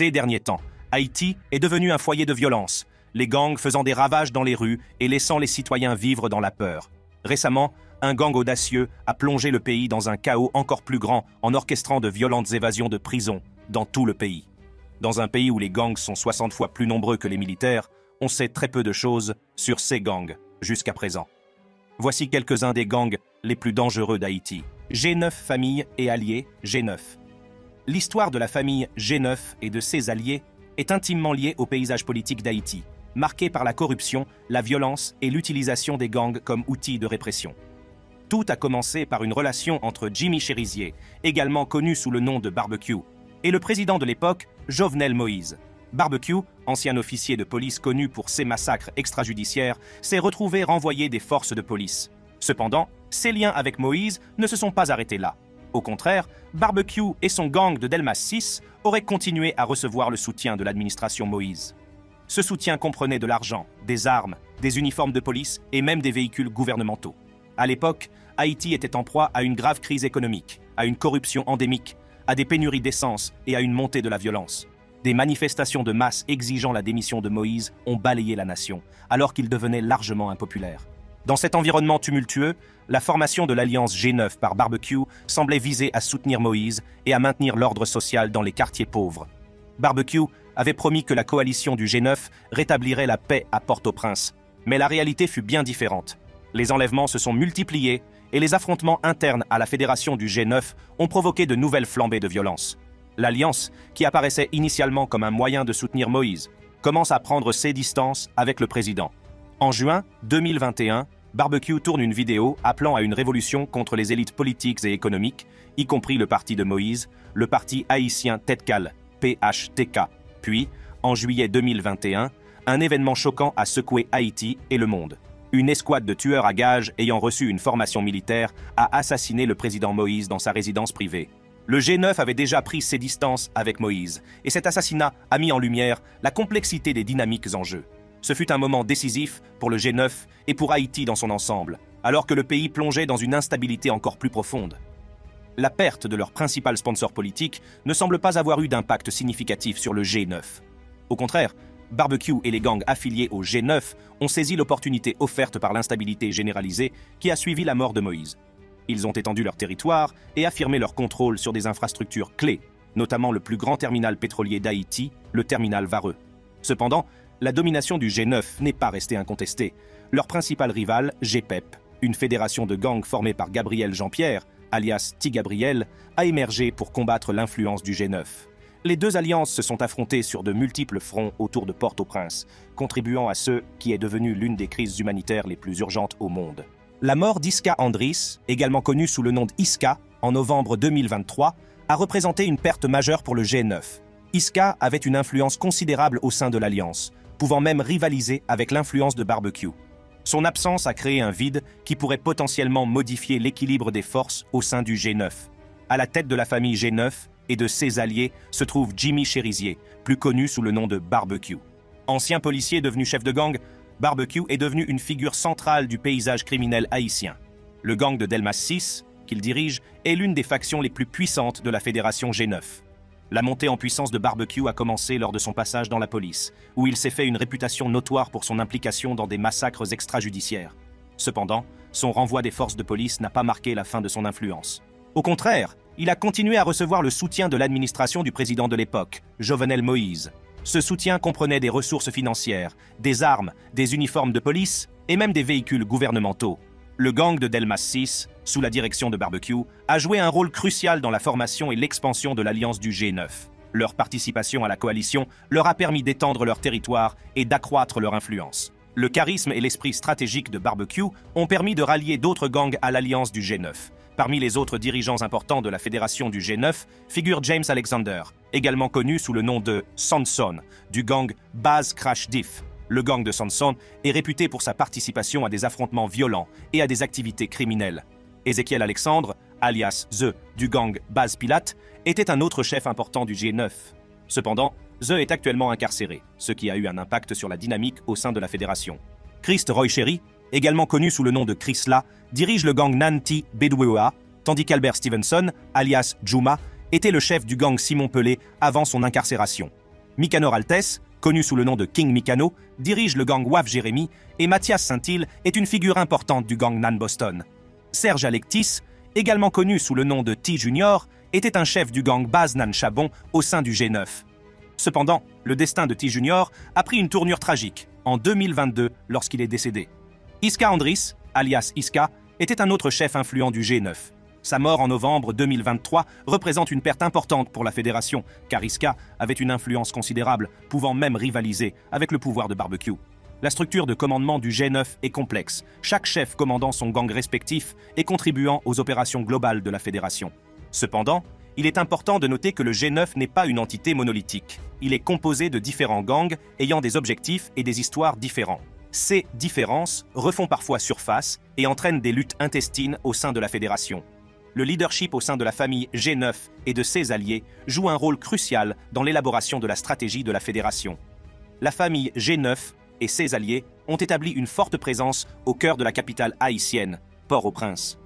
Ces derniers temps, Haïti est devenu un foyer de violence, les gangs faisant des ravages dans les rues et laissant les citoyens vivre dans la peur. Récemment, un gang audacieux a plongé le pays dans un chaos encore plus grand en orchestrant de violentes évasions de prison dans tout le pays. Dans un pays où les gangs sont 60 fois plus nombreux que les militaires, on sait très peu de choses sur ces gangs jusqu'à présent. Voici quelques-uns des gangs les plus dangereux d'Haïti. G9 famille et alliés G9. L'histoire de la famille G9 et de ses alliés est intimement liée au paysage politique d'Haïti, marqué par la corruption, la violence et l'utilisation des gangs comme outil de répression. Tout a commencé par une relation entre Jimmy Cherizier, également connu sous le nom de Barbecue, et le président de l'époque, Jovenel Moïse. Barbecue, ancien officier de police connu pour ses massacres extrajudiciaires, s'est retrouvé renvoyé des forces de police. Cependant, ses liens avec Moïse ne se sont pas arrêtés là. Au contraire, Barbecue et son gang de Delmas 6 auraient continué à recevoir le soutien de l'administration Moïse. Ce soutien comprenait de l'argent, des armes, des uniformes de police et même des véhicules gouvernementaux. À l'époque, Haïti était en proie à une grave crise économique, à une corruption endémique, à des pénuries d'essence et à une montée de la violence. Des manifestations de masse exigeant la démission de Moïse ont balayé la nation, alors qu'il devenait largement impopulaire. Dans cet environnement tumultueux, la formation de l'alliance G9 par Barbecue semblait viser à soutenir Moïse et à maintenir l'ordre social dans les quartiers pauvres. Barbecue avait promis que la coalition du G9 rétablirait la paix à Port-au-Prince, mais la réalité fut bien différente. Les enlèvements se sont multipliés et les affrontements internes à la fédération du G9 ont provoqué de nouvelles flambées de violence. L'Alliance, qui apparaissait initialement comme un moyen de soutenir Moïse, commence à prendre ses distances avec le président. En juin 2021, Barbecue tourne une vidéo appelant à une révolution contre les élites politiques et économiques, y compris le parti de Moïse, le parti haïtien Tetkal, PHTK. Puis, en juillet 2021, un événement choquant a secoué Haïti et le monde une escouade de tueurs à gages ayant reçu une formation militaire a assassiné le président Moïse dans sa résidence privée. Le G9 avait déjà pris ses distances avec Moïse, et cet assassinat a mis en lumière la complexité des dynamiques en jeu. Ce fut un moment décisif pour le G9 et pour Haïti dans son ensemble, alors que le pays plongeait dans une instabilité encore plus profonde. La perte de leur principal sponsor politique ne semble pas avoir eu d'impact significatif sur le G9. Au contraire, Barbecue et les gangs affiliés au G9 ont saisi l'opportunité offerte par l'instabilité généralisée qui a suivi la mort de Moïse. Ils ont étendu leur territoire et affirmé leur contrôle sur des infrastructures clés, notamment le plus grand terminal pétrolier d'Haïti, le terminal Vareux. Cependant, la domination du G9 n'est pas restée incontestée. Leur principal rival, GPEP, e une fédération de gangs formée par Gabriel Jean-Pierre, alias T. Gabriel, a émergé pour combattre l'influence du G9 les deux alliances se sont affrontées sur de multiples fronts autour de Port-au-Prince, contribuant à ce qui est devenu l'une des crises humanitaires les plus urgentes au monde. La mort d'Iska Andris, également connue sous le nom d'Iska, en novembre 2023, a représenté une perte majeure pour le G9. Iska avait une influence considérable au sein de l'Alliance, pouvant même rivaliser avec l'influence de Barbecue. Son absence a créé un vide qui pourrait potentiellement modifier l'équilibre des forces au sein du G9. À la tête de la famille G9, et de ses alliés se trouve Jimmy Cherizier, plus connu sous le nom de Barbecue. Ancien policier devenu chef de gang, Barbecue est devenu une figure centrale du paysage criminel haïtien. Le gang de Delmas 6, qu'il dirige, est l'une des factions les plus puissantes de la fédération G9. La montée en puissance de Barbecue a commencé lors de son passage dans la police, où il s'est fait une réputation notoire pour son implication dans des massacres extrajudiciaires. Cependant, son renvoi des forces de police n'a pas marqué la fin de son influence. Au contraire, il a continué à recevoir le soutien de l'administration du président de l'époque, Jovenel Moïse. Ce soutien comprenait des ressources financières, des armes, des uniformes de police et même des véhicules gouvernementaux. Le gang de Delmas 6, sous la direction de Barbecue, a joué un rôle crucial dans la formation et l'expansion de l'alliance du G9. Leur participation à la coalition leur a permis d'étendre leur territoire et d'accroître leur influence. Le charisme et l'esprit stratégique de Barbecue ont permis de rallier d'autres gangs à l'alliance du G9. Parmi les autres dirigeants importants de la fédération du G9 figure James Alexander, également connu sous le nom de Sanson, du gang Baz Crash Diff. Le gang de Sanson est réputé pour sa participation à des affrontements violents et à des activités criminelles. Ézéchiel Alexandre, alias The, du gang Baz Pilate, était un autre chef important du G9. Cependant, The est actuellement incarcéré, ce qui a eu un impact sur la dynamique au sein de la fédération. Christ Roy Sherry, également connu sous le nom de Chris La, dirige le gang Nanti Bedwewa, tandis qu'Albert Stevenson, alias Juma, était le chef du gang Simon Pelé avant son incarcération. Mikanor Altes, connu sous le nom de King Mikano, dirige le gang Waf Jérémy et Mathias Saint-Il est une figure importante du gang Nan Boston. Serge Alectis, également connu sous le nom de T Junior, était un chef du gang Baz Nan Chabon au sein du G9. Cependant, le destin de T Junior a pris une tournure tragique en 2022 lorsqu'il est décédé. Iska Andris, alias Iska, était un autre chef influent du G9. Sa mort en novembre 2023 représente une perte importante pour la fédération, car Iska avait une influence considérable, pouvant même rivaliser avec le pouvoir de barbecue. La structure de commandement du G9 est complexe, chaque chef commandant son gang respectif et contribuant aux opérations globales de la fédération. Cependant, il est important de noter que le G9 n'est pas une entité monolithique. Il est composé de différents gangs ayant des objectifs et des histoires différents. Ces différences refont parfois surface et entraînent des luttes intestines au sein de la fédération le leadership au sein de la famille G9 et de ses alliés joue un rôle crucial dans l'élaboration de la stratégie de la fédération. La famille G9 et ses alliés ont établi une forte présence au cœur de la capitale haïtienne, Port-au-Prince.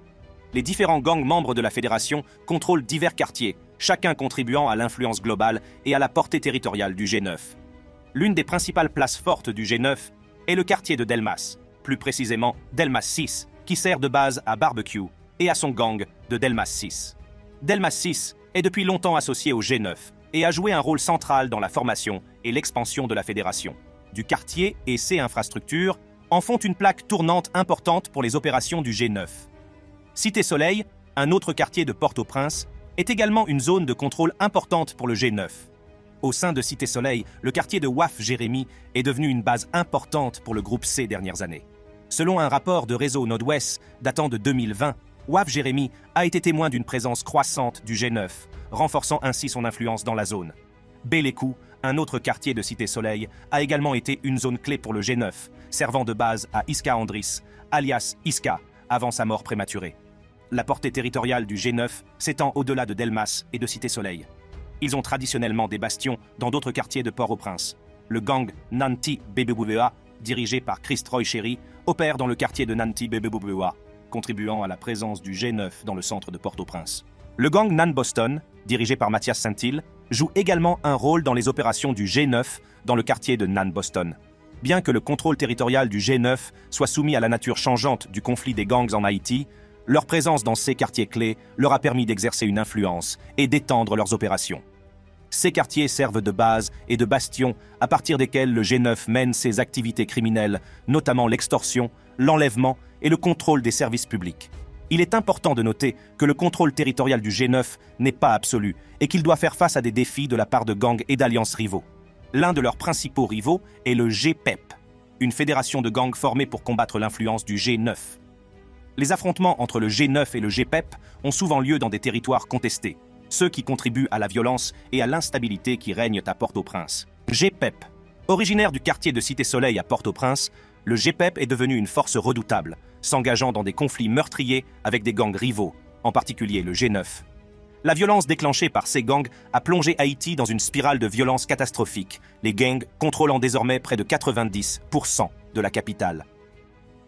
Les différents gangs membres de la fédération contrôlent divers quartiers, chacun contribuant à l'influence globale et à la portée territoriale du G9. L'une des principales places fortes du G9 est le quartier de Delmas, plus précisément Delmas 6, qui sert de base à Barbecue, et à son gang de Delmas 6. Delmas 6 est depuis longtemps associé au G9 et a joué un rôle central dans la formation et l'expansion de la fédération. Du quartier et ses infrastructures en font une plaque tournante importante pour les opérations du G9. Cité Soleil, un autre quartier de Port-au-Prince, est également une zone de contrôle importante pour le G9. Au sein de Cité Soleil, le quartier de Waf Jérémy est devenu une base importante pour le groupe C dernières années. Selon un rapport de Réseau Nord-Ouest datant de 2020, Waf Jérémy a été témoin d'une présence croissante du G9, renforçant ainsi son influence dans la zone. Bélécou, un autre quartier de Cité Soleil, a également été une zone clé pour le G9, servant de base à Iska Andris, alias Iska, avant sa mort prématurée. La portée territoriale du G9 s'étend au-delà de Delmas et de Cité Soleil. Ils ont traditionnellement des bastions dans d'autres quartiers de Port-au-Prince. Le gang Nanti Bebebubea, dirigé par Chris Troy Cherry, opère dans le quartier de Nanti Bebebubea, contribuant à la présence du G9 dans le centre de Port-au-Prince. Le gang Nan Boston, dirigé par Mathias Saint-Il, joue également un rôle dans les opérations du G9 dans le quartier de Nan Boston. Bien que le contrôle territorial du G9 soit soumis à la nature changeante du conflit des gangs en Haïti, leur présence dans ces quartiers clés leur a permis d'exercer une influence et d'étendre leurs opérations. Ces quartiers servent de base et de bastion à partir desquels le G9 mène ses activités criminelles, notamment l'extorsion, l'enlèvement et le contrôle des services publics. Il est important de noter que le contrôle territorial du G9 n'est pas absolu et qu'il doit faire face à des défis de la part de gangs et d'alliances rivaux. L'un de leurs principaux rivaux est le GPEP, e une fédération de gangs formée pour combattre l'influence du G9. Les affrontements entre le G9 et le GPEP e ont souvent lieu dans des territoires contestés, ceux qui contribuent à la violence et à l'instabilité qui règnent à Port-au-Prince. GPEP, e originaire du quartier de Cité-Soleil à Port-au-Prince, le GPEP est devenu une force redoutable, s'engageant dans des conflits meurtriers avec des gangs rivaux, en particulier le G9. La violence déclenchée par ces gangs a plongé Haïti dans une spirale de violence catastrophique, les gangs contrôlant désormais près de 90% de la capitale.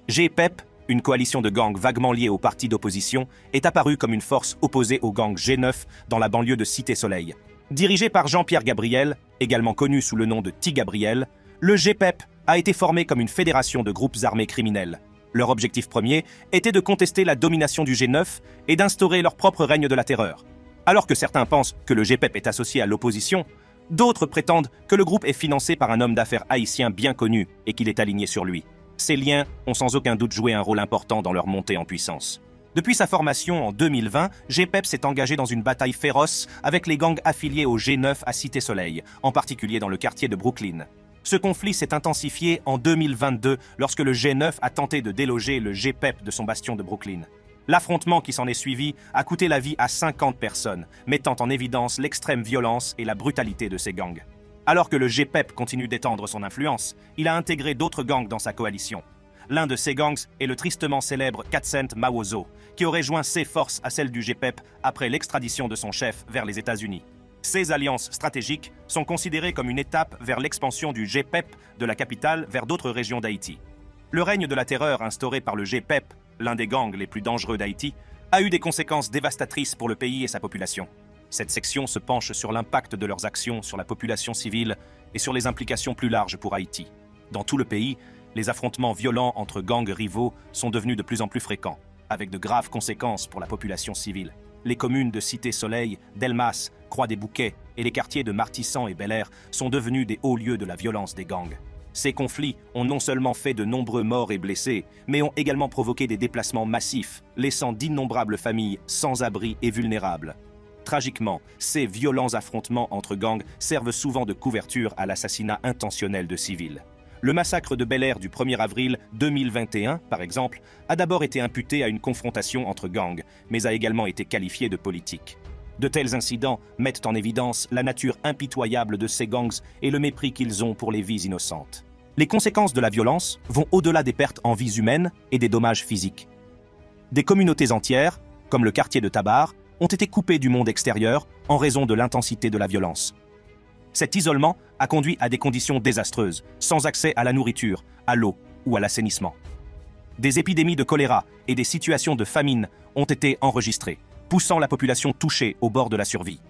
GPEP, une coalition de gangs vaguement liés aux partis d'opposition, est apparue comme une force opposée aux gangs G9 dans la banlieue de Cité-Soleil. Dirigé par Jean-Pierre Gabriel, également connu sous le nom de T. Gabriel, le GPEP a été formé comme une fédération de groupes armés criminels. Leur objectif premier était de contester la domination du G9 et d'instaurer leur propre règne de la terreur. Alors que certains pensent que le GPEP est associé à l'opposition, d'autres prétendent que le groupe est financé par un homme d'affaires haïtien bien connu et qu'il est aligné sur lui. Ces liens ont sans aucun doute joué un rôle important dans leur montée en puissance. Depuis sa formation en 2020, GPEP s'est engagé dans une bataille féroce avec les gangs affiliés au G9 à Cité Soleil, en particulier dans le quartier de Brooklyn. Ce conflit s'est intensifié en 2022 lorsque le G9 a tenté de déloger le GPEP de son bastion de Brooklyn. L'affrontement qui s'en est suivi a coûté la vie à 50 personnes, mettant en évidence l'extrême violence et la brutalité de ces gangs. Alors que le GPEP continue d'étendre son influence, il a intégré d'autres gangs dans sa coalition. L'un de ces gangs est le tristement célèbre Katsent Mawozo, qui aurait joint ses forces à celles du GPEP après l'extradition de son chef vers les États-Unis. Ces alliances stratégiques sont considérées comme une étape vers l'expansion du GPEP de la capitale vers d'autres régions d'Haïti. Le règne de la terreur instauré par le GPEP, l'un des gangs les plus dangereux d'Haïti, a eu des conséquences dévastatrices pour le pays et sa population. Cette section se penche sur l'impact de leurs actions sur la population civile et sur les implications plus larges pour Haïti. Dans tout le pays, les affrontements violents entre gangs rivaux sont devenus de plus en plus fréquents, avec de graves conséquences pour la population civile. Les communes de Cité-Soleil, Delmas, Croix-des-Bouquets et les quartiers de Martissan et Bel Air sont devenus des hauts lieux de la violence des gangs. Ces conflits ont non seulement fait de nombreux morts et blessés, mais ont également provoqué des déplacements massifs, laissant d'innombrables familles sans abri et vulnérables. Tragiquement, ces violents affrontements entre gangs servent souvent de couverture à l'assassinat intentionnel de civils. Le massacre de Bel Air du 1er avril 2021, par exemple, a d'abord été imputé à une confrontation entre gangs, mais a également été qualifié de politique. De tels incidents mettent en évidence la nature impitoyable de ces gangs et le mépris qu'ils ont pour les vies innocentes. Les conséquences de la violence vont au-delà des pertes en vies humaines et des dommages physiques. Des communautés entières, comme le quartier de Tabar, ont été coupées du monde extérieur en raison de l'intensité de la violence. Cet isolement a conduit à des conditions désastreuses, sans accès à la nourriture, à l'eau ou à l'assainissement. Des épidémies de choléra et des situations de famine ont été enregistrées, poussant la population touchée au bord de la survie.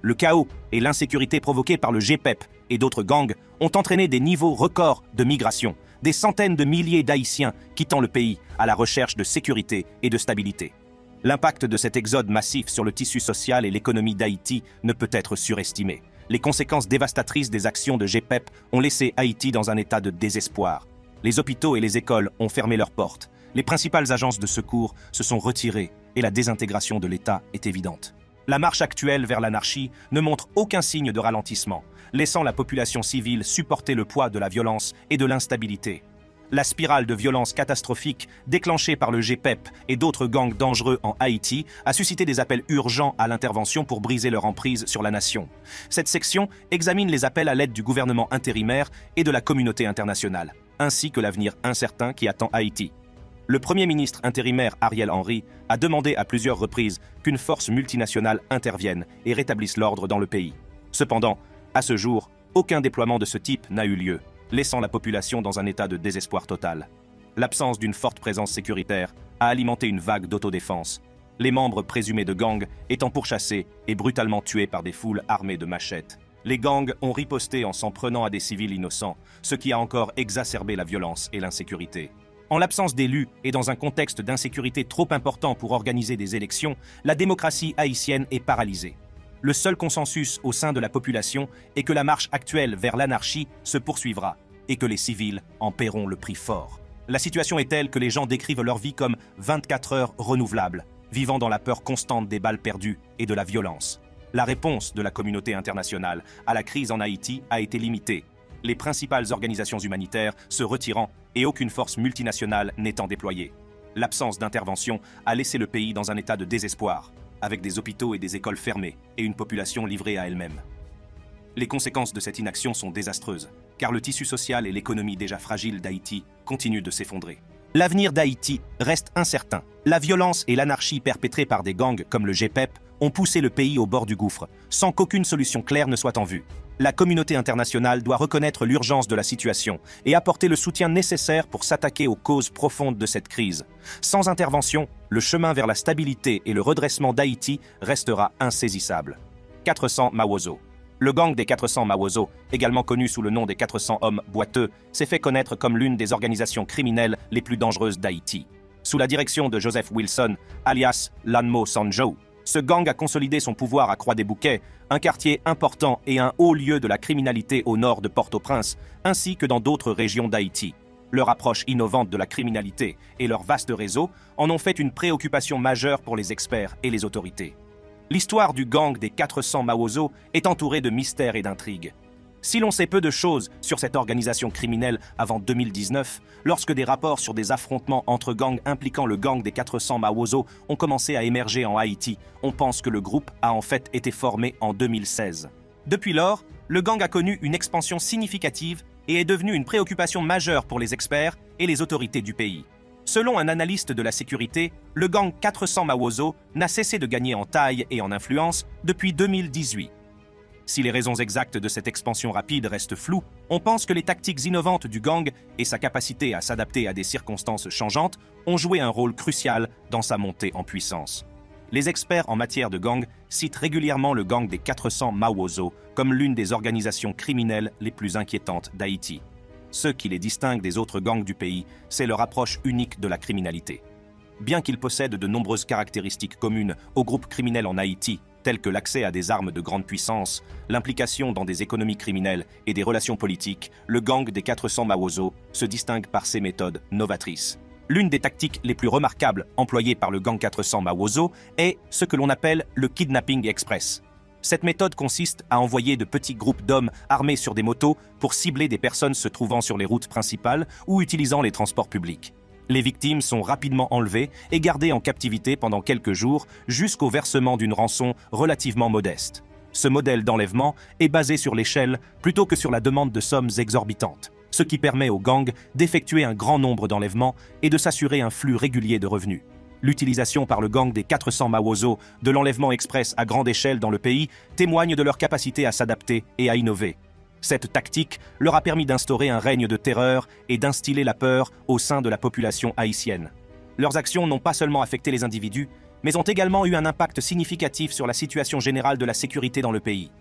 Le chaos et l'insécurité provoqués par le GPEP et d'autres gangs ont entraîné des niveaux records de migration, des centaines de milliers d'Haïtiens quittant le pays à la recherche de sécurité et de stabilité. L'impact de cet exode massif sur le tissu social et l'économie d'Haïti ne peut être surestimé. Les conséquences dévastatrices des actions de GPEP ont laissé Haïti dans un état de désespoir. Les hôpitaux et les écoles ont fermé leurs portes. Les principales agences de secours se sont retirées et la désintégration de l'État est évidente. La marche actuelle vers l'anarchie ne montre aucun signe de ralentissement, laissant la population civile supporter le poids de la violence et de l'instabilité. La spirale de violence catastrophique déclenchée par le GPEP et d'autres gangs dangereux en Haïti a suscité des appels urgents à l'intervention pour briser leur emprise sur la nation. Cette section examine les appels à l'aide du gouvernement intérimaire et de la communauté internationale, ainsi que l'avenir incertain qui attend Haïti le Premier ministre intérimaire Ariel Henry a demandé à plusieurs reprises qu'une force multinationale intervienne et rétablisse l'ordre dans le pays. Cependant, à ce jour, aucun déploiement de ce type n'a eu lieu, laissant la population dans un état de désespoir total. L'absence d'une forte présence sécuritaire a alimenté une vague d'autodéfense, les membres présumés de gangs étant pourchassés et brutalement tués par des foules armées de machettes. Les gangs ont riposté en s'en prenant à des civils innocents, ce qui a encore exacerbé la violence et l'insécurité. En l'absence d'élus et dans un contexte d'insécurité trop important pour organiser des élections, la démocratie haïtienne est paralysée. Le seul consensus au sein de la population est que la marche actuelle vers l'anarchie se poursuivra et que les civils en paieront le prix fort. La situation est telle que les gens décrivent leur vie comme 24 heures renouvelables, vivant dans la peur constante des balles perdues et de la violence. La réponse de la communauté internationale à la crise en Haïti a été limitée les principales organisations humanitaires se retirant et aucune force multinationale n'étant déployée. L'absence d'intervention a laissé le pays dans un état de désespoir, avec des hôpitaux et des écoles fermées et une population livrée à elle-même. Les conséquences de cette inaction sont désastreuses, car le tissu social et l'économie déjà fragile d'Haïti continuent de s'effondrer. L'avenir d'Haïti reste incertain. La violence et l'anarchie perpétrées par des gangs comme le GPEP ont poussé le pays au bord du gouffre, sans qu'aucune solution claire ne soit en vue la communauté internationale doit reconnaître l'urgence de la situation et apporter le soutien nécessaire pour s'attaquer aux causes profondes de cette crise. Sans intervention, le chemin vers la stabilité et le redressement d'Haïti restera insaisissable. 400 Mawozo le gang des 400 Mawozo, également connu sous le nom des 400 hommes boiteux, s'est fait connaître comme l'une des organisations criminelles les plus dangereuses d'Haïti. Sous la direction de Joseph Wilson, alias Lanmo Sanjo, ce gang a consolidé son pouvoir à Croix-des-Bouquets, un quartier important et un haut lieu de la criminalité au nord de Port-au-Prince, ainsi que dans d'autres régions d'Haïti. Leur approche innovante de la criminalité et leur vaste réseau en ont fait une préoccupation majeure pour les experts et les autorités. L'histoire du gang des 400 Mawozo est entourée de mystères et d'intrigues. Si l'on sait peu de choses sur cette organisation criminelle avant 2019, lorsque des rapports sur des affrontements entre gangs impliquant le gang des 400 Mawozo ont commencé à émerger en Haïti, on pense que le groupe a en fait été formé en 2016. Depuis lors, le gang a connu une expansion significative et est devenu une préoccupation majeure pour les experts et les autorités du pays. Selon un analyste de la sécurité, le gang 400 Mawozo n'a cessé de gagner en taille et en influence depuis 2018. Si les raisons exactes de cette expansion rapide restent floues, on pense que les tactiques innovantes du gang et sa capacité à s'adapter à des circonstances changeantes ont joué un rôle crucial dans sa montée en puissance. Les experts en matière de gang citent régulièrement le gang des 400 Mawozo comme l'une des organisations criminelles les plus inquiétantes d'Haïti. Ce qui les distingue des autres gangs du pays, c'est leur approche unique de la criminalité. Bien qu'ils possèdent de nombreuses caractéristiques communes aux groupes criminels en Haïti, tels que l'accès à des armes de grande puissance, l'implication dans des économies criminelles et des relations politiques, le gang des 400 Mawozo se distingue par ses méthodes novatrices. L'une des tactiques les plus remarquables employées par le gang 400 Mawozo est ce que l'on appelle le kidnapping express. Cette méthode consiste à envoyer de petits groupes d'hommes armés sur des motos pour cibler des personnes se trouvant sur les routes principales ou utilisant les transports publics. Les victimes sont rapidement enlevées et gardées en captivité pendant quelques jours jusqu'au versement d'une rançon relativement modeste. Ce modèle d'enlèvement est basé sur l'échelle plutôt que sur la demande de sommes exorbitantes ce qui permet aux gangs d'effectuer un grand nombre d'enlèvements et de s'assurer un flux régulier de revenus. L'utilisation par le gang des 400 Mawozo de l'enlèvement express à grande échelle dans le pays témoigne de leur capacité à s'adapter et à innover. Cette tactique leur a permis d'instaurer un règne de terreur et d'instiller la peur au sein de la population haïtienne. Leurs actions n'ont pas seulement affecté les individus, mais ont également eu un impact significatif sur la situation générale de la sécurité dans le pays.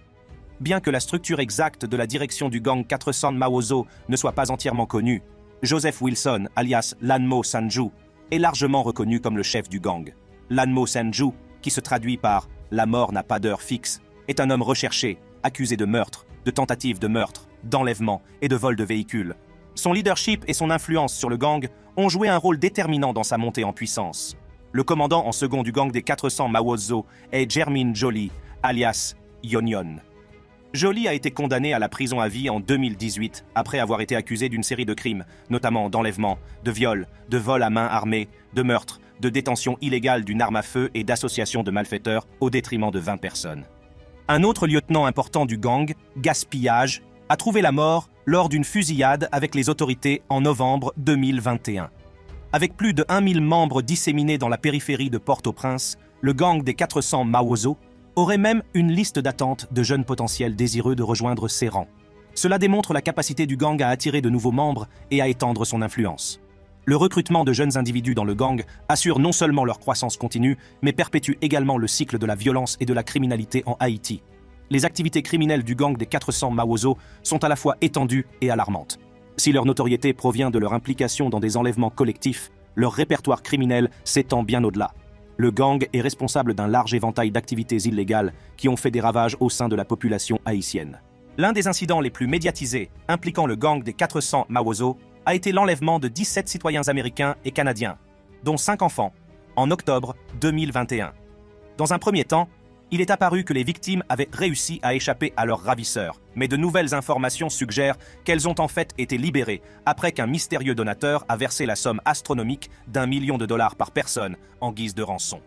Bien que la structure exacte de la direction du gang 400 Mawozo ne soit pas entièrement connue, Joseph Wilson, alias Lanmo Sanju, est largement reconnu comme le chef du gang. Lanmo Sanju, qui se traduit par La mort n'a pas d'heure fixe, est un homme recherché, accusé de meurtre, de tentative de meurtre, d'enlèvement et de vol de véhicules. Son leadership et son influence sur le gang ont joué un rôle déterminant dans sa montée en puissance. Le commandant en second du gang des 400 Mawozo est Jermin Jolie, alias Yonion. Jolie a été condamné à la prison à vie en 2018 après avoir été accusé d'une série de crimes, notamment d'enlèvement, de viol, de vol à main armée, de meurtre, de détention illégale d'une arme à feu et d'association de malfaiteurs au détriment de 20 personnes. Un autre lieutenant important du gang, Gaspillage, a trouvé la mort lors d'une fusillade avec les autorités en novembre 2021. Avec plus de 1000 membres disséminés dans la périphérie de Port-au-Prince, le gang des 400 Mawozo aurait même une liste d'attente de jeunes potentiels désireux de rejoindre ses rangs. Cela démontre la capacité du gang à attirer de nouveaux membres et à étendre son influence. Le recrutement de jeunes individus dans le gang assure non seulement leur croissance continue, mais perpétue également le cycle de la violence et de la criminalité en Haïti. Les activités criminelles du gang des 400 Mawozo sont à la fois étendues et alarmantes. Si leur notoriété provient de leur implication dans des enlèvements collectifs, leur répertoire criminel s'étend bien au-delà le gang est responsable d'un large éventail d'activités illégales qui ont fait des ravages au sein de la population haïtienne. L'un des incidents les plus médiatisés impliquant le gang des 400 Mawozo a été l'enlèvement de 17 citoyens américains et canadiens, dont 5 enfants, en octobre 2021. Dans un premier temps, il est apparu que les victimes avaient réussi à échapper à leurs ravisseurs, mais de nouvelles informations suggèrent qu'elles ont en fait été libérées après qu'un mystérieux donateur a versé la somme astronomique d'un million de dollars par personne en guise de rançon.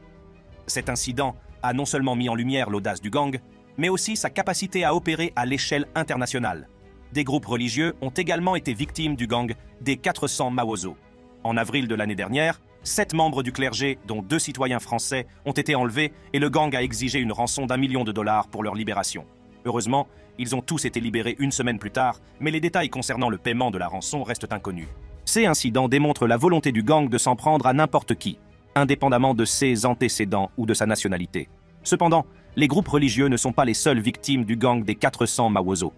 Cet incident a non seulement mis en lumière l'audace du gang, mais aussi sa capacité à opérer à l'échelle internationale. Des groupes religieux ont également été victimes du gang des 400 Mawozo. En avril de l'année dernière, Sept membres du clergé, dont deux citoyens français, ont été enlevés et le gang a exigé une rançon d'un million de dollars pour leur libération. Heureusement, ils ont tous été libérés une semaine plus tard, mais les détails concernant le paiement de la rançon restent inconnus. Ces incidents démontrent la volonté du gang de s'en prendre à n'importe qui, indépendamment de ses antécédents ou de sa nationalité. Cependant, les groupes religieux ne sont pas les seules victimes du gang des 400 Mawozo.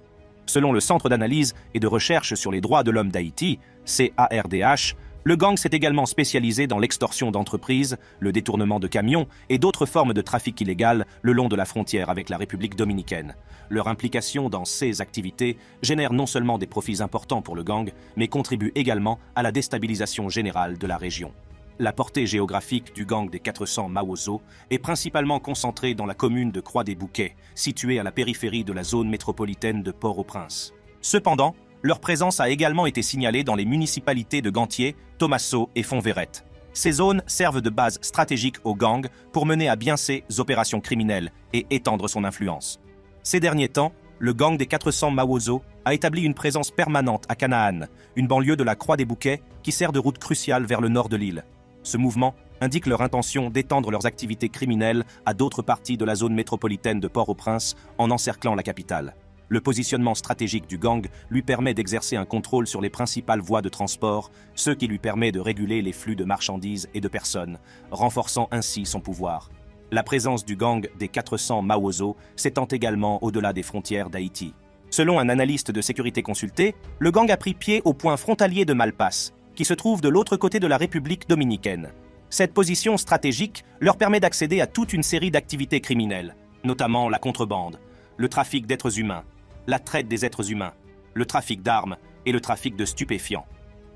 Selon le Centre d'analyse et de recherche sur les droits de l'homme d'Haïti, CARDH, le gang s'est également spécialisé dans l'extorsion d'entreprises, le détournement de camions et d'autres formes de trafic illégal le long de la frontière avec la République dominicaine. Leur implication dans ces activités génère non seulement des profits importants pour le gang, mais contribue également à la déstabilisation générale de la région. La portée géographique du gang des 400 Mawozo est principalement concentrée dans la commune de Croix-des-Bouquets, située à la périphérie de la zone métropolitaine de Port-au-Prince. Cependant, leur présence a également été signalée dans les municipalités de Gantier, Thomasso et Fontvérette. Ces zones servent de base stratégique aux gangs pour mener à bien ses opérations criminelles et étendre son influence. Ces derniers temps, le gang des 400 Mawozo a établi une présence permanente à Canaan, une banlieue de la Croix des Bouquets qui sert de route cruciale vers le nord de l'île. Ce mouvement indique leur intention d'étendre leurs activités criminelles à d'autres parties de la zone métropolitaine de Port-au-Prince en encerclant la capitale. Le positionnement stratégique du gang lui permet d'exercer un contrôle sur les principales voies de transport, ce qui lui permet de réguler les flux de marchandises et de personnes, renforçant ainsi son pouvoir. La présence du gang des 400 Mawozo s'étend également au-delà des frontières d'Haïti. Selon un analyste de sécurité consulté, le gang a pris pied au point frontalier de Malpass, qui se trouve de l'autre côté de la République dominicaine. Cette position stratégique leur permet d'accéder à toute une série d'activités criminelles, notamment la contrebande, le trafic d'êtres humains, la traite des êtres humains, le trafic d'armes et le trafic de stupéfiants.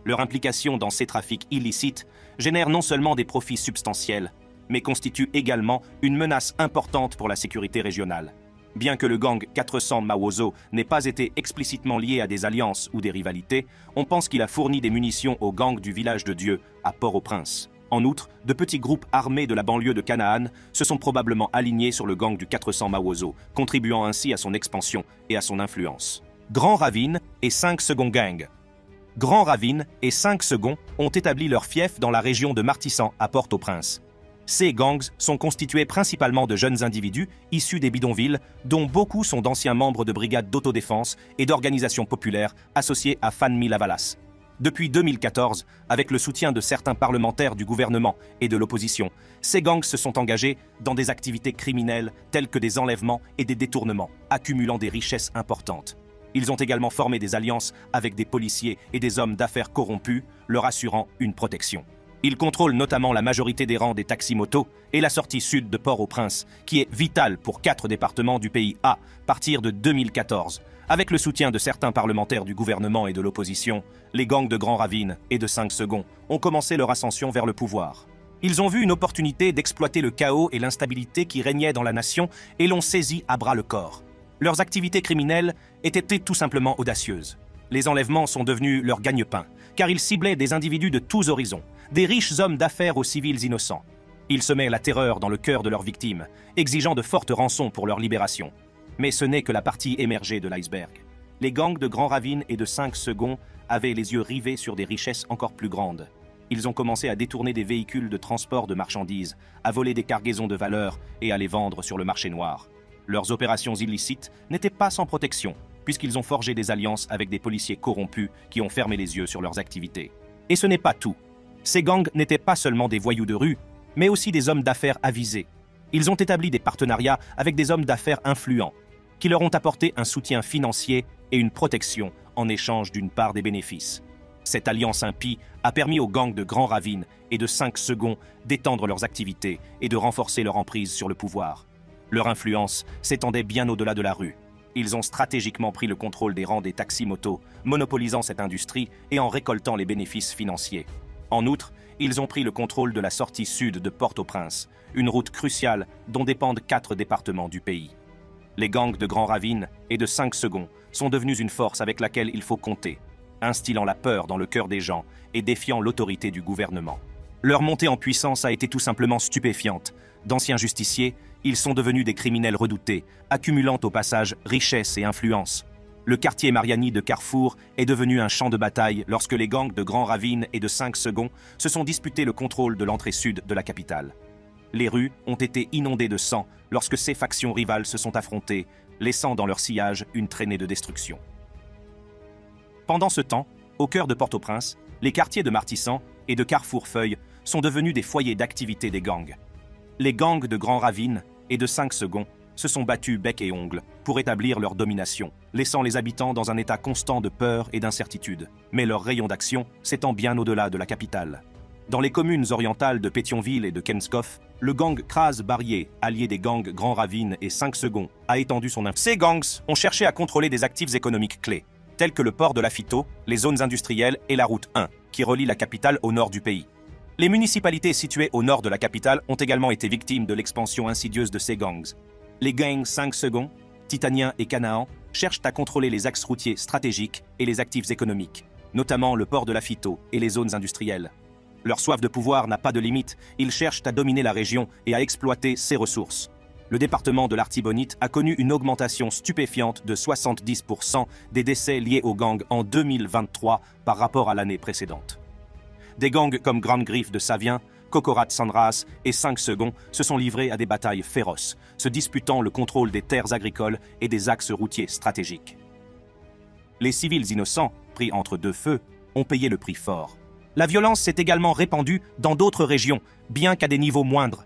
Leur implication dans ces trafics illicites génère non seulement des profits substantiels, mais constitue également une menace importante pour la sécurité régionale. Bien que le gang 400 Mawozo n'ait pas été explicitement lié à des alliances ou des rivalités, on pense qu'il a fourni des munitions au gang du village de Dieu, à Port-au-Prince. En outre, de petits groupes armés de la banlieue de Canaan se sont probablement alignés sur le gang du 400 Mawozo, contribuant ainsi à son expansion et à son influence. Grand Ravine et 5 Second Gang. Grand Ravine et 5 Seconds ont établi leur fief dans la région de Martissan à Port-au-Prince. Ces gangs sont constitués principalement de jeunes individus issus des bidonvilles, dont beaucoup sont d'anciens membres de brigades d'autodéfense et d'organisations populaires associées à Fanmi Lavalas. Depuis 2014, avec le soutien de certains parlementaires du gouvernement et de l'opposition, ces gangs se sont engagés dans des activités criminelles telles que des enlèvements et des détournements, accumulant des richesses importantes. Ils ont également formé des alliances avec des policiers et des hommes d'affaires corrompus, leur assurant une protection. Il contrôle notamment la majorité des rangs des taximotos et la sortie sud de Port-au-Prince, qui est vitale pour quatre départements du pays à partir de 2014. Avec le soutien de certains parlementaires du gouvernement et de l'opposition, les gangs de Grand Ravine et de 5 Seconds ont commencé leur ascension vers le pouvoir. Ils ont vu une opportunité d'exploiter le chaos et l'instabilité qui régnaient dans la nation et l'ont saisi à bras le corps. Leurs activités criminelles étaient tout simplement audacieuses. Les enlèvements sont devenus leur gagne-pain, car ils ciblaient des individus de tous horizons, des riches hommes d'affaires aux civils innocents. Ils semaient la terreur dans le cœur de leurs victimes, exigeant de fortes rançons pour leur libération. Mais ce n'est que la partie émergée de l'iceberg. Les gangs de Grand Ravine et de 5 Seconds avaient les yeux rivés sur des richesses encore plus grandes. Ils ont commencé à détourner des véhicules de transport de marchandises, à voler des cargaisons de valeur et à les vendre sur le marché noir. Leurs opérations illicites n'étaient pas sans protection, puisqu'ils ont forgé des alliances avec des policiers corrompus qui ont fermé les yeux sur leurs activités. Et ce n'est pas tout. Ces gangs n'étaient pas seulement des voyous de rue, mais aussi des hommes d'affaires avisés. Ils ont établi des partenariats avec des hommes d'affaires influents, qui leur ont apporté un soutien financier et une protection en échange d'une part des bénéfices. Cette alliance impie a permis aux gangs de Grand Ravine et de 5 Seconds d'étendre leurs activités et de renforcer leur emprise sur le pouvoir. Leur influence s'étendait bien au-delà de la rue. Ils ont stratégiquement pris le contrôle des rangs des taxis-motos, monopolisant cette industrie et en récoltant les bénéfices financiers. En outre, ils ont pris le contrôle de la sortie sud de Port-au-Prince, une route cruciale dont dépendent quatre départements du pays. Les gangs de Grand Ravine et de 5 Seconds sont devenus une force avec laquelle il faut compter, instillant la peur dans le cœur des gens et défiant l'autorité du gouvernement. Leur montée en puissance a été tout simplement stupéfiante. D'anciens justiciers, ils sont devenus des criminels redoutés, accumulant au passage richesse et influence. Le quartier Mariani de Carrefour est devenu un champ de bataille lorsque les gangs de Grand Ravine et de 5 Seconds se sont disputés le contrôle de l'entrée sud de la capitale. Les rues ont été inondées de sang lorsque ces factions rivales se sont affrontées, laissant dans leur sillage une traînée de destruction. Pendant ce temps, au cœur de Port-au-Prince, les quartiers de Martissan et de Carrefour-Feuille sont devenus des foyers d'activité des gangs. Les gangs de Grand Ravine et de 5 Seconds se sont battus bec et ongles pour établir leur domination, laissant les habitants dans un état constant de peur et d'incertitude. Mais leur rayon d'action s'étend bien au-delà de la capitale. Dans les communes orientales de Pétionville et de Kenskoff, le gang Kras Barrier, allié des gangs Grand Ravine et 5 Seconds, a étendu son influence. Ces gangs ont cherché à contrôler des actifs économiques clés, tels que le port de la Fito, les zones industrielles et la route 1, qui relie la capitale au nord du pays. Les municipalités situées au nord de la capitale ont également été victimes de l'expansion insidieuse de ces gangs, les gangs 5 secondes, Titania et Canaan, cherchent à contrôler les axes routiers stratégiques et les actifs économiques, notamment le port de la Phyto et les zones industrielles. Leur soif de pouvoir n'a pas de limite, ils cherchent à dominer la région et à exploiter ses ressources. Le département de l'Artibonite a connu une augmentation stupéfiante de 70% des décès liés aux gangs en 2023 par rapport à l'année précédente. Des gangs comme Grande Griffe de Savien, Kokorat Sandras et 5 Seconds se sont livrés à des batailles féroces, se disputant le contrôle des terres agricoles et des axes routiers stratégiques. Les civils innocents, pris entre deux feux, ont payé le prix fort. La violence s'est également répandue dans d'autres régions, bien qu'à des niveaux moindres.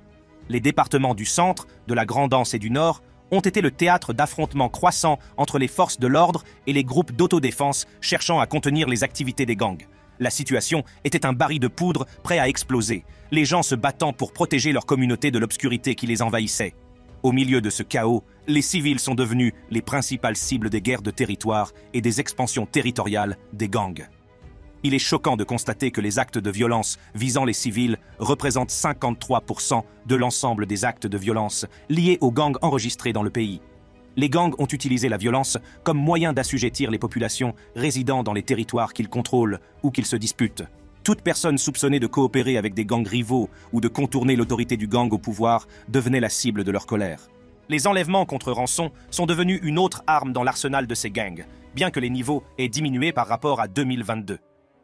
Les départements du centre, de la Grande-Anse et du Nord ont été le théâtre d'affrontements croissants entre les forces de l'ordre et les groupes d'autodéfense cherchant à contenir les activités des gangs. La situation était un baril de poudre prêt à exploser, les gens se battant pour protéger leur communauté de l'obscurité qui les envahissait. Au milieu de ce chaos, les civils sont devenus les principales cibles des guerres de territoire et des expansions territoriales des gangs. Il est choquant de constater que les actes de violence visant les civils représentent 53% de l'ensemble des actes de violence liés aux gangs enregistrés dans le pays. Les gangs ont utilisé la violence comme moyen d'assujettir les populations résidant dans les territoires qu'ils contrôlent ou qu'ils se disputent. Toute personne soupçonnée de coopérer avec des gangs rivaux ou de contourner l'autorité du gang au pouvoir devenait la cible de leur colère. Les enlèvements contre rançon sont devenus une autre arme dans l'arsenal de ces gangs, bien que les niveaux aient diminué par rapport à 2022.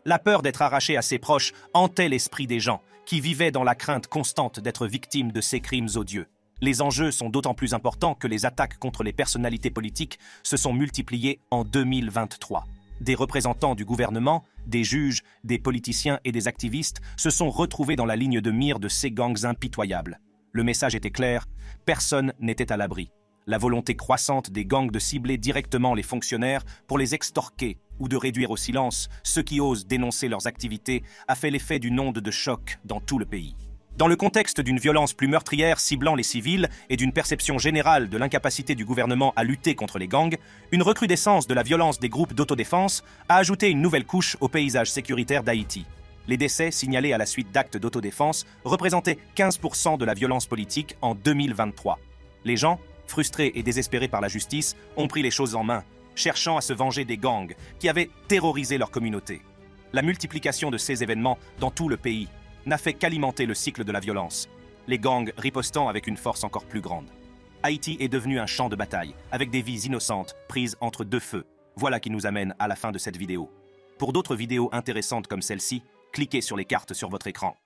La peur d'être arraché à ses proches hantait l'esprit des gens, qui vivaient dans la crainte constante d'être victimes de ces crimes odieux. Les enjeux sont d'autant plus importants que les attaques contre les personnalités politiques se sont multipliées en 2023. Des représentants du gouvernement, des juges, des politiciens et des activistes se sont retrouvés dans la ligne de mire de ces gangs impitoyables. Le message était clair, personne n'était à l'abri. La volonté croissante des gangs de cibler directement les fonctionnaires pour les extorquer ou de réduire au silence ceux qui osent dénoncer leurs activités a fait l'effet d'une onde de choc dans tout le pays. Dans le contexte d'une violence plus meurtrière ciblant les civils et d'une perception générale de l'incapacité du gouvernement à lutter contre les gangs, une recrudescence de la violence des groupes d'autodéfense a ajouté une nouvelle couche au paysage sécuritaire d'Haïti. Les décès signalés à la suite d'actes d'autodéfense représentaient 15% de la violence politique en 2023. Les gens, frustrés et désespérés par la justice, ont pris les choses en main cherchant à se venger des gangs qui avaient terrorisé leur communauté. La multiplication de ces événements dans tout le pays n'a fait qu'alimenter le cycle de la violence, les gangs ripostant avec une force encore plus grande. Haïti est devenu un champ de bataille, avec des vies innocentes prises entre deux feux. Voilà qui nous amène à la fin de cette vidéo. Pour d'autres vidéos intéressantes comme celle-ci, cliquez sur les cartes sur votre écran.